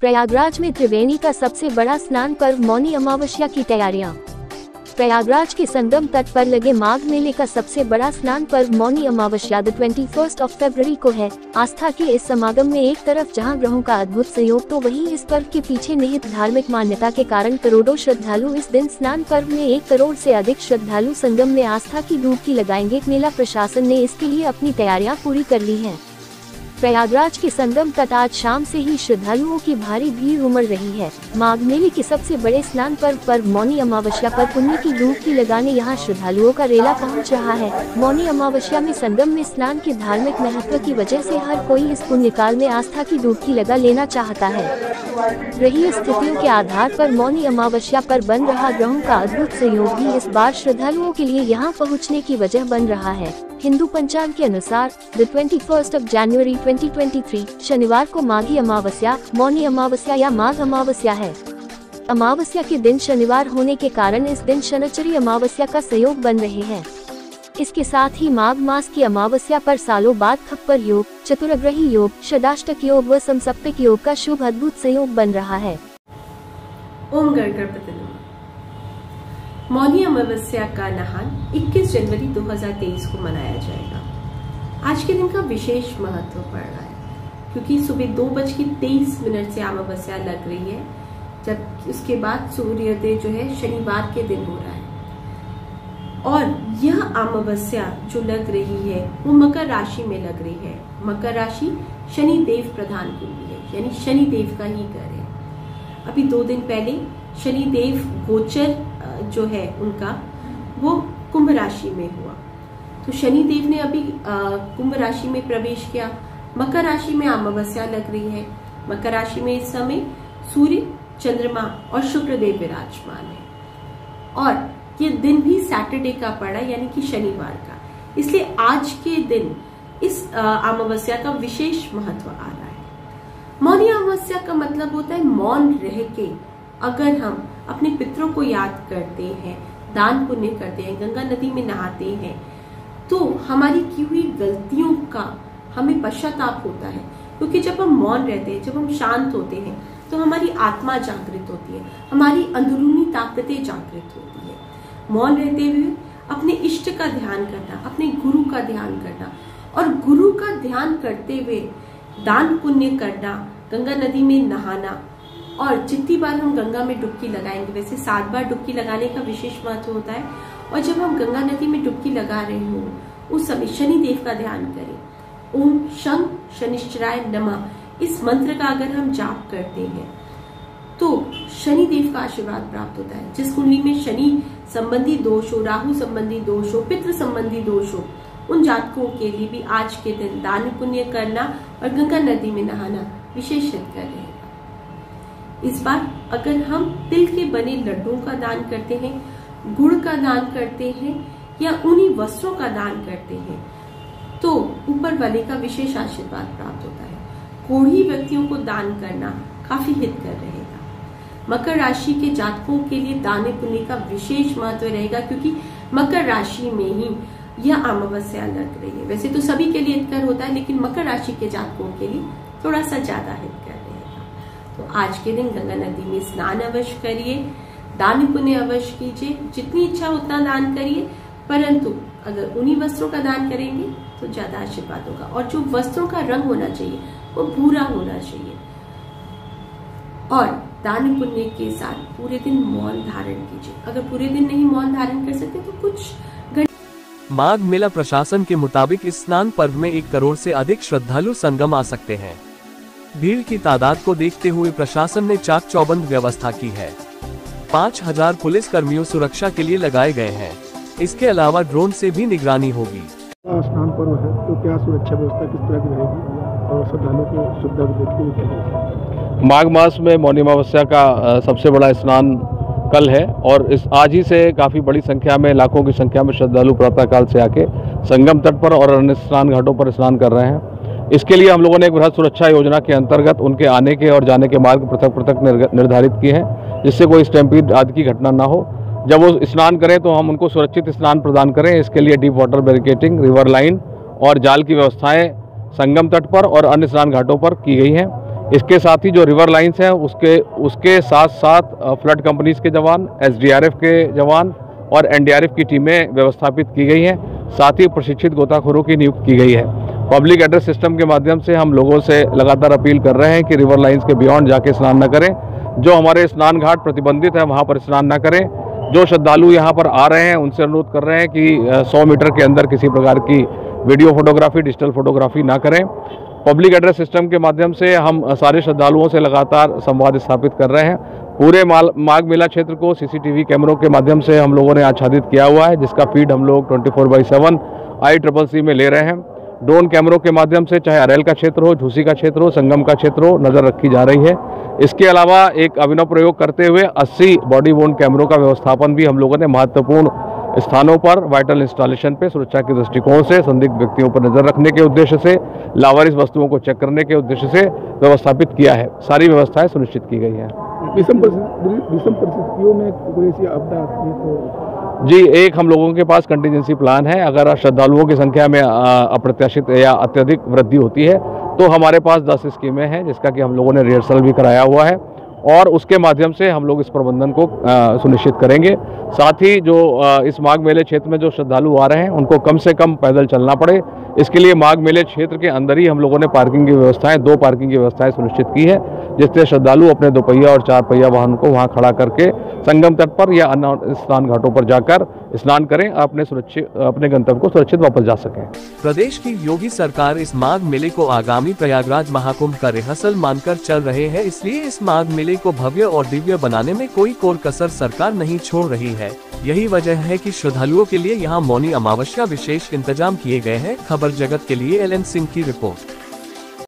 प्रयागराज में त्रिवेणी का सबसे बड़ा स्नान पर्व मौनी अमावस्या की तैयारियाँ। प्रयागराज के संगम तट पर लगे माघ मेले का सबसे बड़ा स्नान पर्व Mauni Amavasya the twenty first of February को है। आस्था के इस समागम में एक तरफ़ जहाँ ग्रहों का अद्भुत सहयोग तो वहीं इस पर्व के पीछे निहित धार्मिक मान्यता के कारण करोड़ों श्रद्धालु इस दिन स्नान पर्व में एक करोड़ से अधिक श्रद्धालु संगम में आस्था की डुबकी लगाएँगे। मेला प्रशासन ने इसके लिए अपनी तैयारियाँ पूरी कर ली हैं। प्रयागराज के संगम तट आज शाम से ही श्रद्धालुओं की भारी भीड़ उमड़ रही है। माघ मेले के सबसे बड़े स्नान पर्व पर मौनी अमावस्या पर पुण्य की डुबकी लगाने यहाँ श्रद्धालुओं का रेला पहुँच रहा है। मौनी अमावस्या में संगम में स्नान के धार्मिक महत्व की वजह से हर कोई इस पुण्य काल में आस्था की डुबकी लगा लेना चाहता है। रही स्थितियों के आधार पर मौनी अमावस्या पर बन रहा ग्रहों का अद्भुत सहयोग भी इस बार श्रद्धालुओं के लिए यहाँ पहुँचने की वजह बन रहा है। हिंदू पंचांग के अनुसार the twenty first of January 2023 शनिवार को माघी अमावस्या, मौनी अमावस्या या माघ अमावस्या है। अमावस्या के दिन शनिवार होने के कारण इस दिन शनचरी अमावस्या का सहयोग बन रहे हैं। इसके साथ ही माघ मास की अमावस्या पर सालों बाद खप्पर योग, चतुरग्रही योग शदाष्टक योग व समसप्तिक योग का शुभ अद्भुत सहयोग बन रहा है। ओम गणपति। मौनी अमावस्या का नहान 21 जनवरी 2023 को मनाया जाएगा। आज के दिन का विशेष महत्व पड़ रहा है, क्योंकि सुबह दो बज के तेईस मिनट से अमावस्या लग रही है जब उसके बाद सूर्योदय जो है शनिवार के दिन हो रहा है। और यह अमावस्या जो लग रही है, वो मकर राशि में लग रही है। मकर राशि शनि देव प्रधान कुंडली है, यानी शनि देव का ही घर है। अभी दो दिन पहले शनि देव गोचर जो है उनका, वो कुंभ राशि में हुआ। तो शनि देव ने अभी कुंभ राशि में प्रवेश किया। मकर राशि में अमावस्या लग रही है। मकर राशि में इस समय सूर्य, चंद्रमा और शुक्र देव विराजमान है। और ये दिन भी सैटरडे का पड़ा, यानी कि शनिवार का। इसलिए आज के दिन इस अमावस्या का विशेष महत्व आ रहा है। मौनी अमावस्या का मतलब होता है मौन रह के अगर हम अपने पितरों को याद करते हैं, दान पुण्य करते हैं, गंगा नदी में नहाते हैं। तो हमारी की हुई गलतियों का हमें पश्चाताप होता है, क्योंकि जब हम मौन रहते हैं, जब हम शांत होते हैं तो हमारी आत्मा जागृत होती है, हमारी अंदरूनी ताकतें जागृत होती है। मौन रहते हुए अपने इष्ट का ध्यान करना, अपने गुरु का ध्यान करना और गुरु का ध्यान करते हुए दान पुण्य करना, गंगा नदी में नहाना और जितनी बार हम गंगा में डुबकी लगाएँगे, वैसे सात बार डुबकी लगाने का विशेष महत्व होता है। और जब हम गंगा नदी में डुबकी लगा रहे हो, उस समय शनि देव का ध्यान करें। ओम शं शनिश्चराय नमा। इस मंत्र का अगर हम जाप करते हैं तो शनि देव का आशीर्वाद प्राप्त होता है। जिस कुंडली में शनि संबंधी दोष हो, राहु संबंधी दोष हो, पितृ संबंधी दोष हो, उन जातकों के लिए भी आज के दिन दान पुण्य करना और गंगा नदी में नहाना विशेष कर रहे इस बार अगर हम तिल के बने लड्डुओं का दान करते हैं, गुड़ का दान करते हैं, या उन्हीं वस्त्रों का दान करते हैं तो ऊपर वाले का विशेष आशीर्वाद प्राप्त होता है। कोढ़ी व्यक्तियों को दान करना काफ़ी हित कर रहेगा। मकर राशि के जातकों के लिए दाने पुण्य का विशेष महत्व रहेगा, क्योंकि मकर राशि में ही यह अमावस्या लग रही है। वैसे तो सभी के लिए हितकर होता है, लेकिन मकर राशि के जातकों के लिए थोड़ा सा ज़्यादा हितकर। तो आज के दिन गंगा नदी में स्नान अवश्य करिए, दान पुण्य अवश्य कीजिए, जितनी इच्छा उतना दान करिए, परंतु अगर उन्हीं वस्त्रों का दान करेंगे तो ज़्यादा आशीर्वाद होगा। और जो वस्त्रों का रंग होना चाहिए, वो भूरा होना चाहिए। और दान पुण्य के साथ पूरे दिन मौन धारण कीजिए। अगर पूरे दिन नहीं मौन धारण कर सकते तो कुछ माघ मेला प्रशासन के मुताबिक इस स्नान पर्व में एक करोड़ से अधिक श्रद्धालु संगम आ सकते हैं। भीड़ की तादाद को देखते हुए प्रशासन ने चाक चौबंद व्यवस्था की है। पाँच हज़ार पुलिस कर्मियों सुरक्षा के लिए लगाए गए हैं। इसके अलावा ड्रोन से भी निगरानी होगी। स्नान पर्व है तो क्या सुरक्षा व्यवस्था किस तरह की रहेगी? और श्रद्धालुओं को सुविधा देखते हुए माघ मास में मौनी अमावस्या का सबसे बड़ा स्नान कल है और इस आज ही से काफ़ी बड़ी संख्या में लाखों की संख्या में श्रद्धालु प्रातःकाल से आके संगम तट पर और अन्य स्नान घाटों पर स्नान कर रहे हैं। इसके लिए हम लोगों ने एक बृहद सुरक्षा योजना के अंतर्गत उनके आने के और जाने के मार्ग पृथक पृथक निर्धारित किए हैं, जिससे कोई स्टैम्पीड आदि की घटना ना हो। जब वो स्नान करें तो हम उनको सुरक्षित स्नान प्रदान करें। इसके लिए deep water barricading river line और जाल की व्यवस्थाएँ संगम तट पर और अन्य स्नान घाटों पर की गई हैं। इसके साथ ही जो रिवर लाइन्स हैं, उसके उसके साथ साथ फ्लड कंपनीज़ के जवान एसडीआरएफ के जवान और एनडीआरएफ की टीमें व्यवस्थापित की गई हैं। साथ ही प्रशिक्षित गोताखोरों की नियुक्ति की गई है। पब्लिक एड्रेस सिस्टम के माध्यम से हम लोगों से लगातार अपील कर रहे हैं कि रिवर लाइंस के बियॉन्ड जाके स्नान न करें। जो हमारे स्नान घाट प्रतिबंधित है, वहाँ पर स्नान न करें। जो श्रद्धालु यहाँ पर आ रहे हैं, उनसे अनुरोध कर रहे हैं कि 100 मीटर के अंदर किसी प्रकार की वीडियो फोटोग्राफी डिजिटल फोटोग्राफी ना करें। पब्लिक एड्रेस सिस्टम के माध्यम से हम सारे श्रद्धालुओं से लगातार संवाद स्थापित कर रहे हैं। पूरे माल, माघ मेला क्षेत्र को सीसीटीवी कैमरों के माध्यम से हम लोगों ने आच्छादित किया हुआ है, जिसका फ़ीड हम लोग 24 four by seven I triple C में ले रहे हैं। ड्रोन कैमरों के माध्यम से चाहे अरेल का क्षेत्र हो झूसी का क्षेत्र हो संगम का क्षेत्र हो नज़र रखी जा रही है इसके अलावा एक अभिनव प्रयोग करते हुए 80 बॉडी बोन कैमरों का व्यवस्थापन भी हम लोगों ने महत्वपूर्ण स्थानों पर वाइटल इंस्टॉलेशन पे सुरक्षा के दृष्टिकोण से संदिग्ध व्यक्तियों पर नज़र रखने के उद्देश्य से लावारिस वस्तुओं को चेक करने के उद्देश्य से व्यवस्थापित किया है सारी व्यवस्थाएँ सुनिश्चित की गई हैं विषम परिस्थितियों में कोई ऐसी आपदा आती है तो जी, एक हम लोगों के पास कंटीजेंसी प्लान है। अगर श्रद्धालुओं की संख्या में अप्रत्याशित या अत्यधिक वृद्धि होती है तो हमारे पास 10 स्कीमें हैं जिसका कि हम लोगों ने रिहर्सल भी कराया हुआ है। और उसके माध्यम से हम लोग इस प्रबंधन को सुनिश्चित करेंगे। साथ ही जो इस माघ मेले क्षेत्र में जो श्रद्धालु आ रहे हैं, उनको कम से कम पैदल चलना पड़े। इसके लिए माघ मेले क्षेत्र के अंदर ही हम लोगों ने पार्किंग की व्यवस्थाएँ, दो पार्किंग की व्यवस्थाएँ सुनिश्चित की है, जिससे श्रद्धालु अपने दोपहिया और चार पहिया वाहन को वहाँ खड़ा करके संगम तट पर या अन्य स्नान घाटों पर जाकर स्नान करें, अपने सुरक्षित अपने गंतव्य को सुरक्षित वापस जा सकें। प्रदेश की योगी सरकार इस माघ मेले को आगामी प्रयागराज महाकुंभ का रिहर्सल मानकर चल रहे हैं, इसलिए इस माघ मेले को भव्य और दिव्य बनाने में कोई कोर कसर सरकार नहीं छोड़ रही है। यही वजह है कि श्रद्धालुओं के लिए यहाँ मौनी अमावस्या विशेष इंतज़ाम किए गए हैं। खबर जगत के लिए एलएन सिंह की रिपोर्ट।